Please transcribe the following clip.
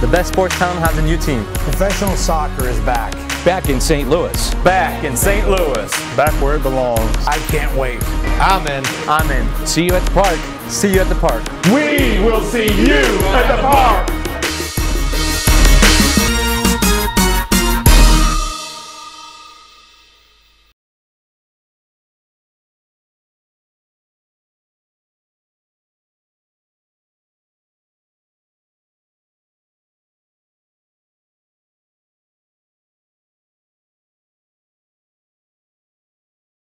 The best sports town has a new team. Professional soccer is back. Back in St. Louis. Back in St. Louis. Back where it belongs. I can't wait. I'm in. I'm in. See you at the park. See you at the park. We will see you at the park.